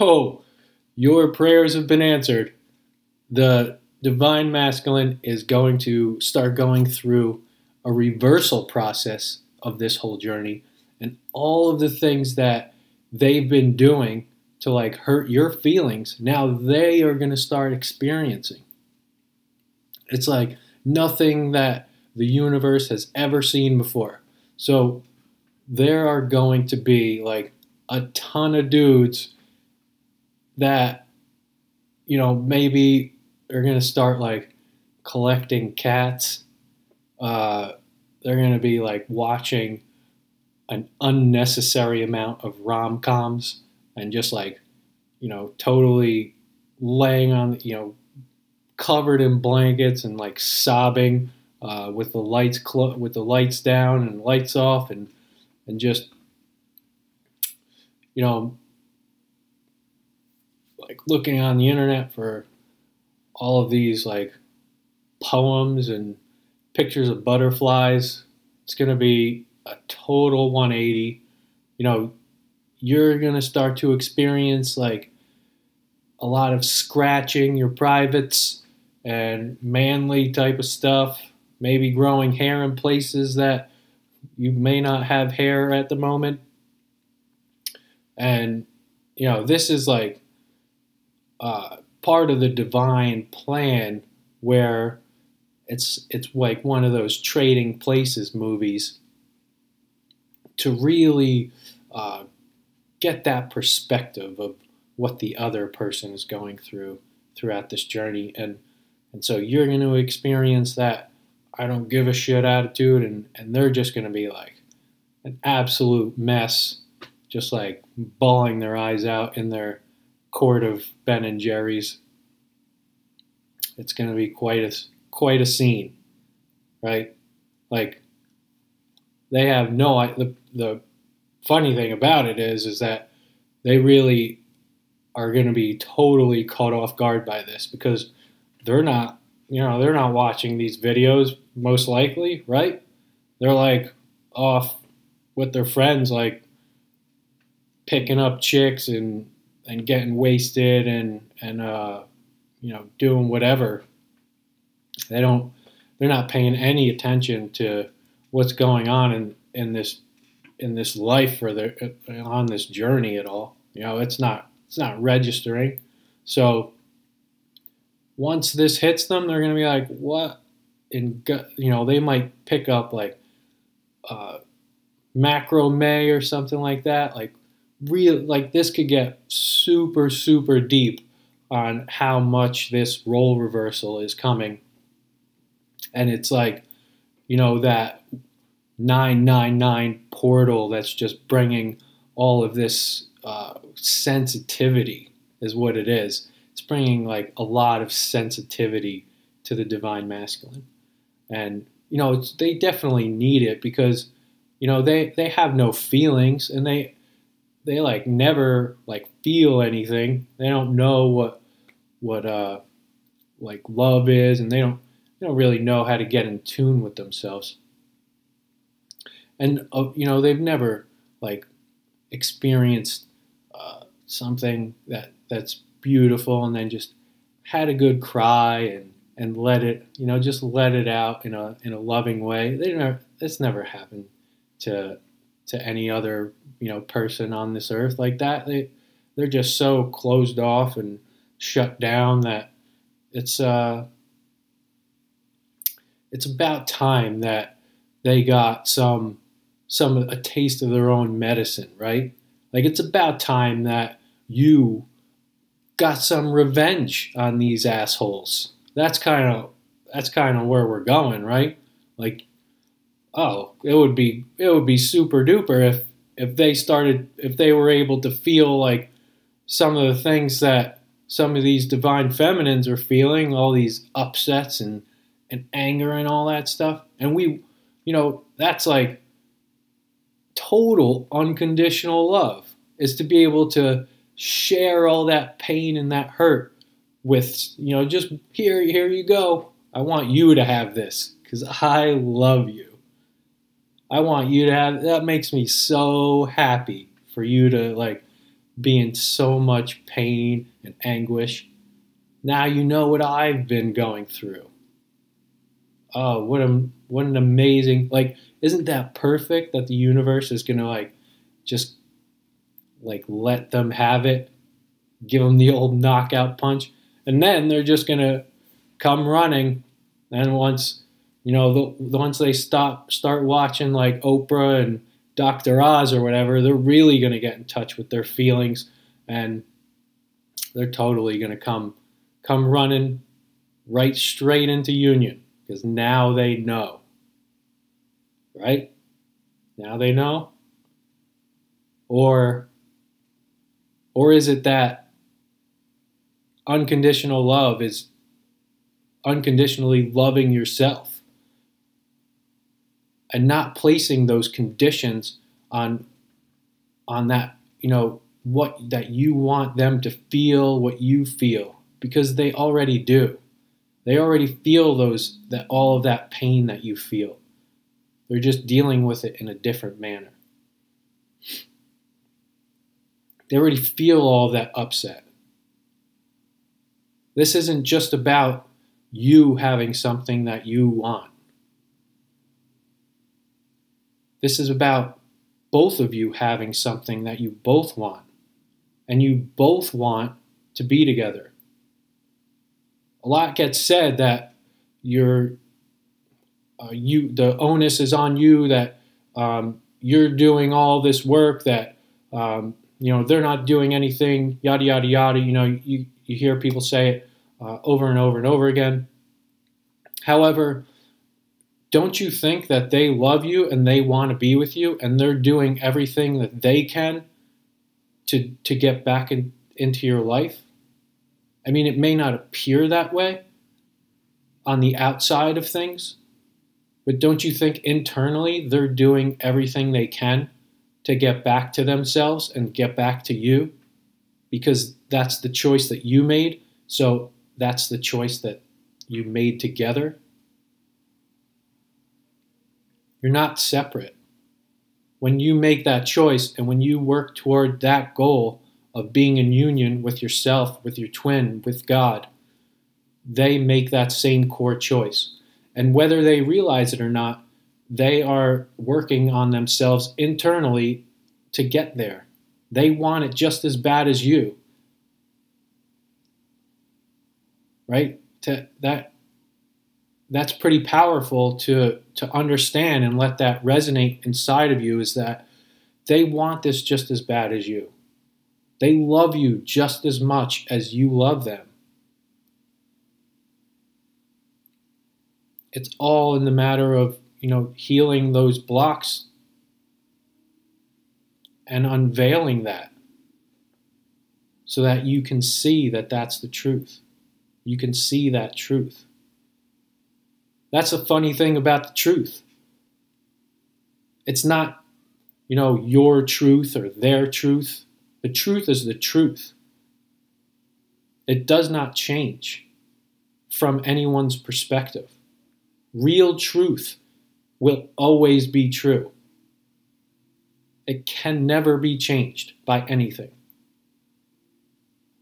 oh, your prayers have been answered. The divine masculine is going to start going through a reversal process of this whole journey and all of the things that they've been doing to like hurt your feelings now they are going to start experiencing it's like nothing that the universe has ever seen before so there are going to be like a ton of dudes that you know maybe they're to start like collecting cats. Uh, they're to be like watching an unnecessary amount of rom coms and just like, you know, totally laying on, you know, covered in blankets and like sobbing uh, with the lights clo- with the lights down and lights off and and just you know like looking on the internet for all of these like poems and pictures of butterflies it's going to be a total 180 you know you're going to start to experience like a lot of scratching your privates and manly type of stuff, maybe growing hair in places that you may not have hair at the moment. And, you know, this is like uh, part of the divine plan where it's it's like one of those trading places movies to really uh, get that perspective of what the other person is going through throughout this journey. And and so you're going to experience that I don't give a shit attitude and and they're just going to be like an absolute mess just like bawling their eyes out in their quart of Ben and Jerry's it's going to be quite a quite a scene right? Like they have no the the funny thing about it is is that they really are going to be totally caught off guard by this because they're not you know they're not watching these videos most likely right? They're like off with their friends like picking up chicks and and getting wasted and and uh you know doing whatever they don't they're not paying any attention to what's going on in in this in this life or the on this journey at all. You know, it's not it's not registering. So once this hits them, they're gonna be like, "What?" And you know, they might pick up like uh, macrame or something like that. Like real, like this could get super super deep on how much this role reversal is coming, and it's like, you know, that 999 portal that's just bringing all of this uh, sensitivity is what it is. It's bringing like a lot of sensitivity to the divine masculine, and you know they definitely need it because you know they they have no feelings and they they like never like feel anything. They don't know what what uh like love is, and they don't they don't really know how to get in tune with themselves and uh, you know they've never like experienced uh, something that that's beautiful and then just had a good cry and and let it you know just let it out in a in a loving way they never it's never happened to to any other you know person on this earth like that they they're just so closed off and shut down that it's uh it's about time that they got some some a taste of their own medicine, right? Like it's about time that you got some revenge on these assholes. That's kind of that's kind of where we're going, right? Like oh, it would be it would be super duper if if they started if they were able to feel like some of the things that some of these divine feminines are feeling, all these upsets and and anger and all that stuff. And we, you know, that's like total unconditional love is to be able to share all that pain and that hurt with you know just here here you go i want you to have this because i love you i want you to have that makes me so happy for you to like be in so much pain and anguish. Now you know what I've been going through. Oh, what a what an amazing like isn't that perfect that the universe is going to like just like let them have it, give them the old knockout punch, and then they're just going to come running and once you know the, once they stop start watching like Oprah and Dr. Oz or whatever, they're really going to get in touch with their feelings and they're totally going to come come running right straight into union because now they know. Right? Now they know? Or or is it that unconditional love is unconditionally loving yourself? And not placing those conditions on on that you know what that you want them to feel what you feel because they already do. They already feel those that all of that pain that you feel. They're just dealing with it in a different manner. They already feel all that upset. This isn't just about you having something that you want This is about both of you having something that you both want, and you both want to be together. A lot gets said that you're, uh, you the onus is on you that um, you're doing all this work that um, you know they're not doing anything yada yada yada. You know you you hear people say it uh, over and over and over again. However, don't you think that they love you and they want to be with you and they're doing everything that they can to to get back in, into your life? I mean, it may not appear that way on the outside of things, but don't you think internally they're doing everything they can to get back to themselves and get back to you? Because that's the choice that you made. So that's the choice that you made together. You're not separate. When you make that choice and when you work toward that goal of being in union with yourself, with your twin, with God, they make that same core choice. And whether they realize it or not, they are working on themselves internally to get there. They want it just as bad as you. Right? To that that's pretty powerful to to understand and let that resonate inside of you is that they want this just as bad as you. They love you just as much as you love them. It's all in the matter of, you know, healing those blocks and unveiling that so that you can see that that's the truth. You can see that truth. That's a funny thing about the truth. It's not, you know, your truth or their truth. The truth is the truth. It does not change from anyone's perspective. Real truth will always be true. It can never be changed by anything.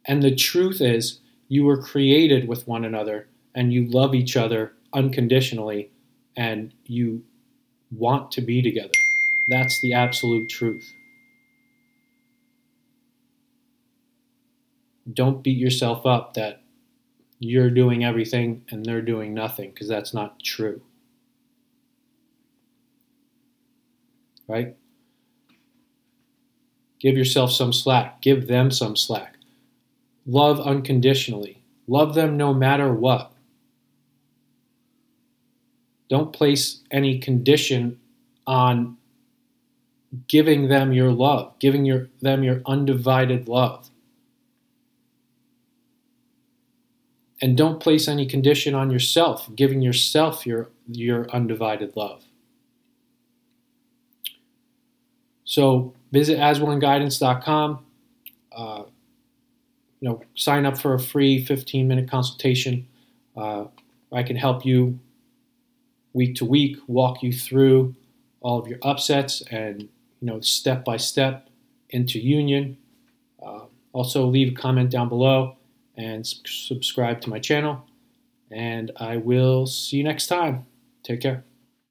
And the truth is, you were created with one another and you love each other unconditionally and you want to be together. That's the absolute truth. Don't beat yourself up that you're doing everything and they're doing nothing because that's not true. Right? Give yourself some slack. Give them some slack. Love unconditionally. Love them no matter what. Don't place any condition on giving them your love, giving your, them your undivided love. And don't place any condition on yourself, giving yourself your, your undivided love. So visit asoneguidance.com. Uh, you know, sign up for a free 15 minute consultation. Uh, I can help you week to week, walk you through all of your upsets and you know step by step into union. Uh, also, leave a comment down below and subscribe to my channel. And I will see you next time. Take care.